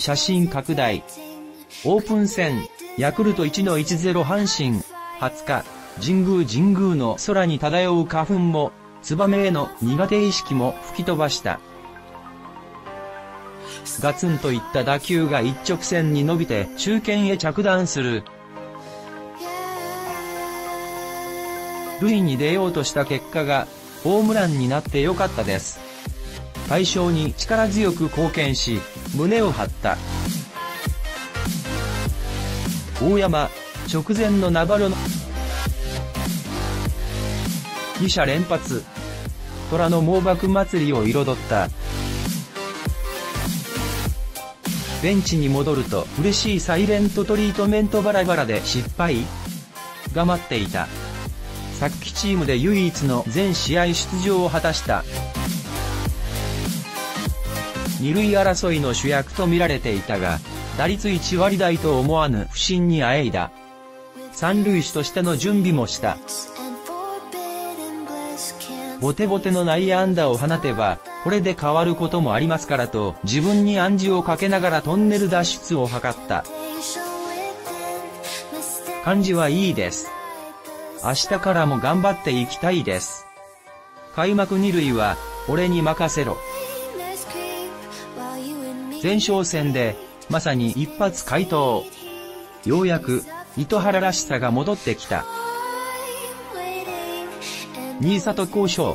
写真拡大。オープン戦、ヤクルト1-10阪神、20日、神宮神宮の空に漂う花粉も、ツバメへの苦手意識も吹き飛ばした。ガツンといった打球が一直線に伸びて中堅へ着弾する。塁に出ようとした結果が、ホームランになってよかったです。対象に力強く貢献し、胸を張った。大山、直前のナバロの、2者連発。虎の猛爆祭りを彩った。ベンチに戻ると嬉しいサイレントトリートメントバラバラで失敗が待っていた。昨季チームで唯一の全試合出場を果たした。二塁争いの主役と見られていたが、打率1割台と思わぬ不振にあえいだ。三塁手としての準備もした。ボテボテの内野安打を放てば、これで変わることもありますからと、自分に暗示をかけながらトンネル脱出を図った。感じはいいです。明日からも頑張っていきたいです。開幕二塁は、俺に任せろ。前哨戦で、まさに一発回答。ようやく、糸原らしさが戻ってきた。新里交渉。